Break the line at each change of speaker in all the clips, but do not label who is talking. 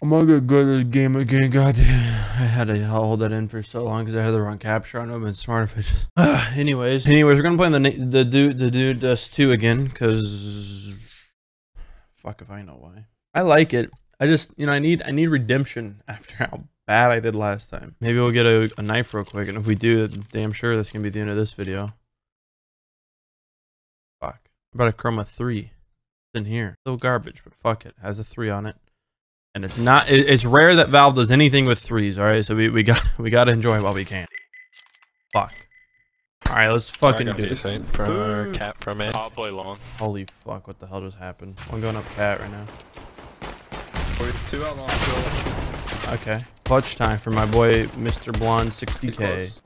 I'm gonna get good this game again. God damn. I had to hold that in for so long because I had the wrong capture on. I've been smart if I just. anyways, anyways, we're gonna play the the dude the dude dust two again because fuck if I know why. I like it. I just you know I need I need redemption after how bad I did last time. Maybe we'll get a, a knife real quick, and if we do, damn sure that's gonna be the end of this video. Fuck. About a chroma three? It's in here. Still garbage, but fuck it. Has a three on it. And it's not it's rare that Valve does anything with threes, alright? So we, we got we gotta enjoy it while we can. Fuck. Alright, let's fucking do this.
For cat from it.
I'll play long.
Holy fuck, what the hell just happened? I'm going up cat right now.
Two out long. Two.
Okay. Clutch time for my boy Mr. Blonde 60k.
close.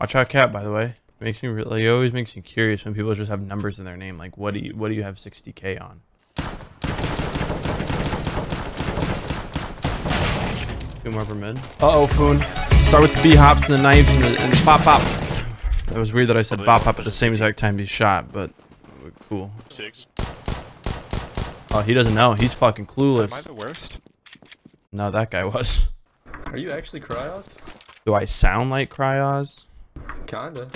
Watch out cat by the way. Makes me really it always makes me curious when people just have numbers in their name. Like what do you what do you have 60k on? Two more per mid. Uh oh, Foon. Start with the B hops and the knives and the, and the pop pop. That was weird that I said pop pop at the same exact time he shot, but cool.
Six.
Oh, he doesn't know. He's fucking clueless.
Am I
clueless.
the worst?
No, that guy was.
Are you actually Kryoz?
Do I sound like Kryoz?
Kinda.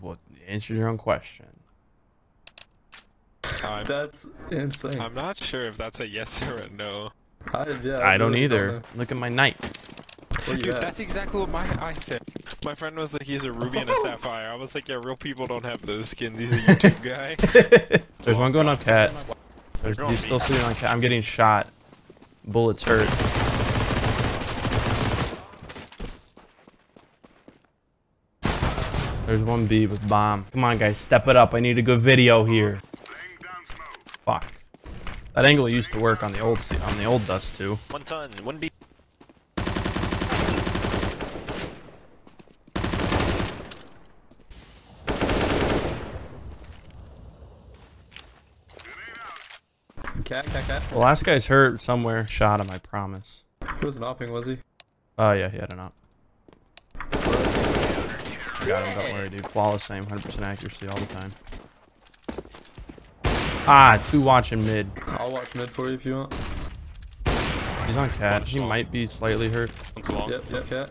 Well, answer your own question.
I'm,
That's insane.
I'm not sure if that's a yes or a no.
I, yeah,
I don't
really
either.
know.
Look at my knight.
Dude,
at?
that's exactly what my I said. My friend was like, he's a ruby and a sapphire. I was like, yeah, real people don't have those skins. He's a YouTube guy.
There's one going up cat. There's,
going
he's still sitting on cat. I'm getting shot. Bullets hurt. There's one B with bomb. Come on, guys, step it up. I need a good video here. Fuck. That angle used to work on the old on the old dust two.
One ton, one B.
Cat, cat, cat.
The last guy's hurt somewhere. Shot him, I promise.
He was an was he?
Oh yeah, he had an up. Got him, don't worry, dude. Flawless aim, 100% accuracy all the time. Ah, two watching mid.
I'll watch mid for you if you want.
He's on cat. He might be slightly hurt.
One's long.
Yep, yep, cat.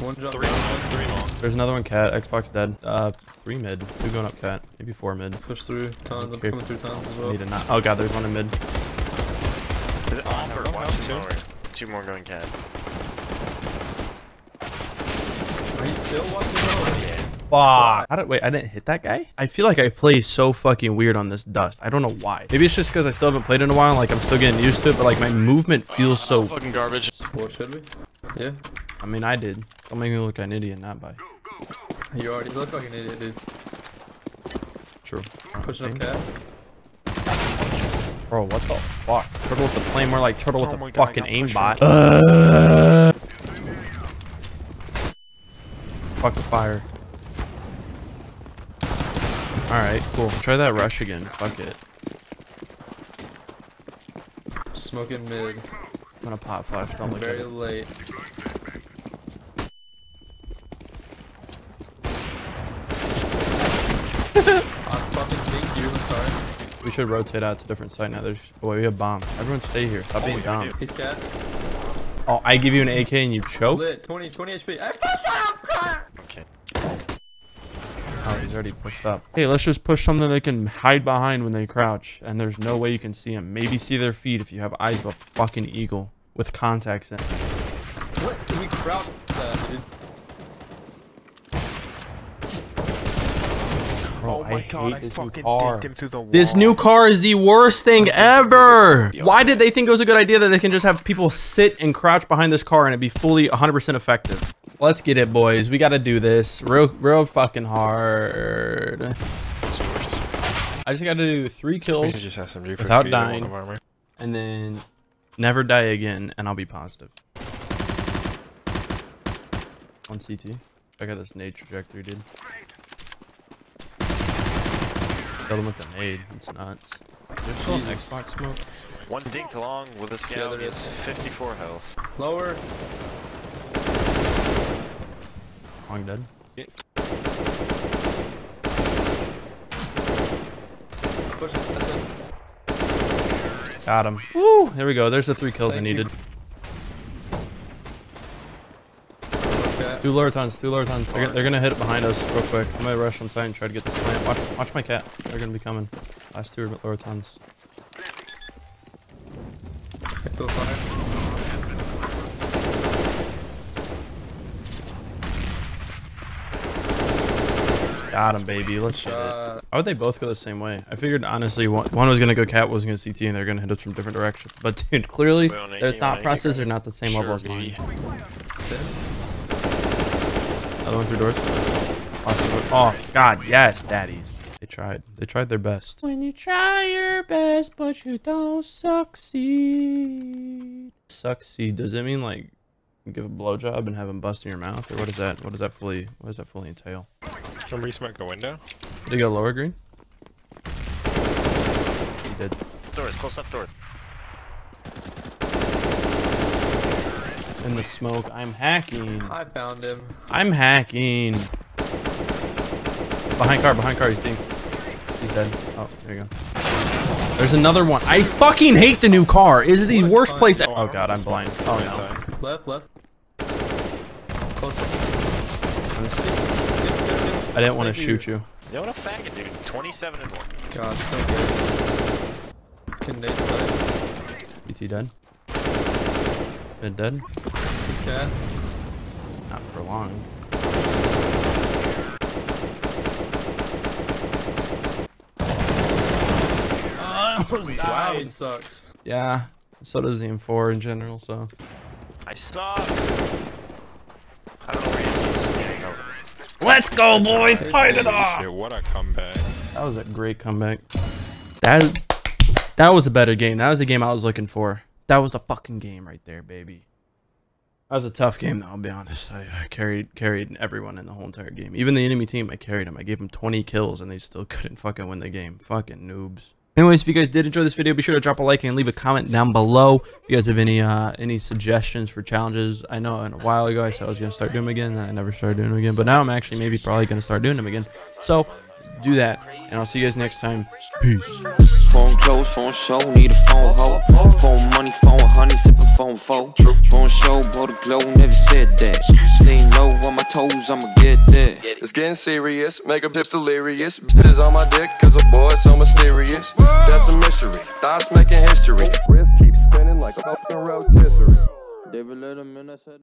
One jump.
Three long, three long.
There's another one cat. Xbox dead. Uh, three mid. Two going up cat. Maybe four mid.
Push through tons. I'm coming through tons as well.
Need a not. Oh god, there's one in mid.
Is it on or
no,
one? Two
two.
more. Two more going cat.
He's still watching over.
Yeah.
Fuck. How did, wait, I didn't hit that guy? I feel like I play so fucking weird on this dust. I don't know why. Maybe it's just because I still haven't played in a while. Like I'm still getting used to it, but like my movement feels so.
Fucking garbage.
What should we? Yeah.
I mean, I did. Don't make me look like an idiot, not by.
You already look like an idiot, dude.
True.
Pushing up cat.
Bro, what the fuck? Turtle with the plane, more like turtle with
Oh
a
my God,
fucking
I got
aimbot.
pushed
Fuck the fire. Alright, cool. Try that rush again. Fuck it.
Smoking mid.
I'm gonna pop flash. Don't look at
Very
it.
late. I fucking think you. I'm sorry.
We should rotate out to different side now. There's. Oh, wait, we have bomb. Everyone stay here. Stop being oh, dumb.
He's cat.
Oh, I give you an AK and you choke?
Lit. 20, 20 HP. Hey, push up!
Okay.
Oh, he's already pushed up. Hey, let's just push something they can hide behind when they crouch. And there's no way you can see them. Maybe see their feet if you have eyes of a fucking eagle with contacts in.
What? We crouch that, dude.
Bro,
oh my god, I
hate this new
fucking
car.
dicked him through the wall.
This new car is the worst thing ever. Why did they think it was a good idea that they can just have people sit and crouch behind this car and it be fully 100% effective? Let's get it, boys. We got to do this real, real fucking hard. I just got to do three kills
just SMG for
without dying.
of armor.
and then never die again, and I'll be positive. On CT. I got this nade trajectory, dude. Kill him with a nade. It's nuts. There's still an
Jesus.
Xbox smoke.
One dinked along with a scout.
there
He
is.
54 health.
Lower.
Long dead.
Push it. That's it.
Got him. Woo! There we go. There's the three kills I
Thank you.
needed.
Okay.
Two lower two lower. They're, gonna- they're gonna hit it behind us real quick. I'm gonna rush on site and try to get this plant. Watch, watch my cat. They're gonna be coming. Last two are.
Hit the fire.
Got him, baby. Let's get it.
Uh,
Why would they both go the same way? I figured honestly one, one was gonna go cat, one was gonna CT, and they're gonna hit us from different directions. But dude, clearly their thought
processes
are not the same level as mine.
baby.
Other one through doors. Awesome. Oh God, yes, daddies. They tried. They tried their best. When you try your best, but you don't succeed. Succeed. Does it mean like give a blowjob and have him bust in your mouth, or what is that? What does that fully? What does that fully entail?
Somebody smoke a window?
Did he go lower green? He did.
Doors, close up door.
In the smoke. I'm hacking.
I found him.
I'm hacking. Behind car, behind car, he's dinked. He's dead. Oh, there you go. There's another one. I fucking hate the new car. Is it the
What
worst place.
Oh,
Oh god, I'm blind. Oh no.
Inside.
Left, left. Close.
I didn't want to shoot you.
You know what a faggot, dude? 27 and 1.
God, so good. Can nade side.
BT dead. Mid dead.
His cat.
Not for long.
Wow, it sucks.
Yeah. So does the M4 in general. So
I suck. I don't know where he is. Yeah, he's over.
Let's go, boys. Tied it
Holy
up.
shit, what a comeback.
That was a great comeback. That that was a better game. That was the game I was looking for. That was the fucking game right there, baby. That was a tough game, though. I'll be honest. I, I carried carried everyone in the whole entire game. Even the enemy team, I carried them. I gave them 20 kills, and they still couldn't fucking win the game. Fucking noobs. Anyways, if you guys did enjoy this video, be sure to drop a like and leave a comment down below. If you guys have any uh, any suggestions for challenges, I know a while ago I said I was gonna start doing them again, and I never started doing them again. But now I'm actually maybe probably gonna start doing them again. So do that, and I'll see you guys next time. Peace.
Phone close, phone show, need a phone hoe. Phone money, phone honey, sipping phone foe. Phone show, blow the glow, never said that. Staying low on my toes, I'ma get that.
It's getting serious, make a bitch delirious. Bitches on my dick, cause a boy so mysterious. That's a mystery, thoughts making history. Wrist keeps spinning like a fucking rotisserie.
David Letterman, I said.